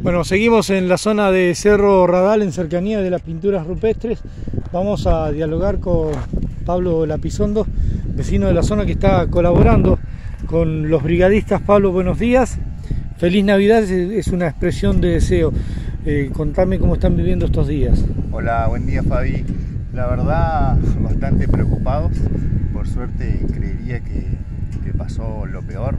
Bueno, seguimos en la zona de Cerro Radal, en cercanía de las pinturas rupestres. Vamos a dialogar con Pablo Lapizondo, vecino de la zona que está colaborando con los brigadistas. Pablo, buenos días. Feliz Navidad es una expresión de deseo. Eh, contame cómo están viviendo estos días. Hola, buen día Fabi. La verdad, bastante preocupados. Por suerte creería que, que pasó lo peor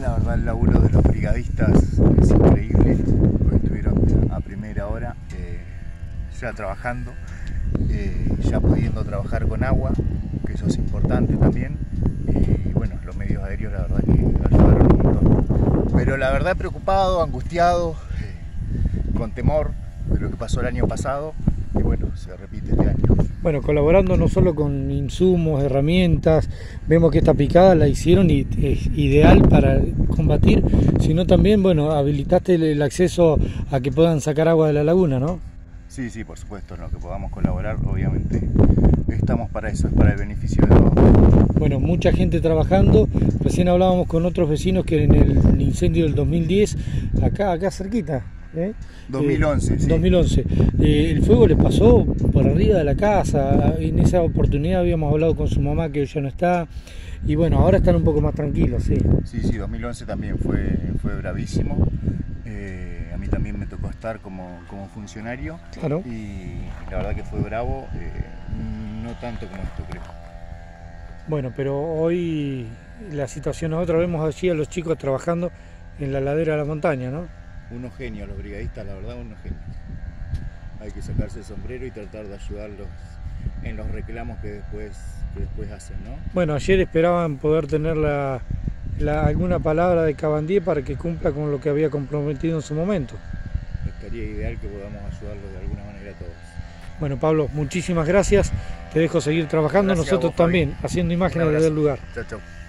la verdad el laburo de los brigadistas es increíble. Hoy estuvieron a primera hora eh, ya trabajando, eh, ya pudiendo trabajar con agua, que eso es importante también. Y bueno, los medios aéreos la verdad que ayudaron un montón. Pero la verdad preocupado, angustiado, eh, con temor de lo que pasó el año pasado y bueno, se repite este año. Bueno, colaborando no solo con insumos, herramientas, vemos que esta picada la hicieron y es ideal para combatir, sino también, bueno, habilitaste el acceso a que puedan sacar agua de la laguna, ¿no? Sí, sí, por supuesto, lo que podamos colaborar, obviamente estamos para eso, es para el beneficio de todos. Bueno, mucha gente trabajando, recién hablábamos con otros vecinos que en el incendio del 2010, acá, acá cerquita, 2011. ¿eh? 2011. Eh, eh, el fuego le pasó por arriba de la casa. En esa oportunidad habíamos hablado con su mamá que ya no está. Y bueno, ahora están un poco más tranquilos, sí. Sí, sí, 2011 también fue, fue bravísimo. a mí también me tocó estar como, como, funcionario. Claro. Y la verdad que fue bravo, no tanto como esto creo. Bueno, pero hoy la situación, nosotros vemos allí a los chicos trabajando en la ladera de la montaña, ¿no? Unos genios, los brigadistas, la verdad, unos genios. Hay que sacarse el sombrero y tratar de ayudarlos en los reclamos que después, después hacen, ¿no? Bueno, ayer esperaban poder tener la, alguna palabra de Cabandí para que cumpla con lo que había comprometido en su momento. Estaría ideal que podamos ayudarlos de alguna manera a todos. Bueno, Pablo, muchísimas gracias. Te dejo seguir trabajando, nosotros también, haciendo imágenes desde el lugar. Chao, chao.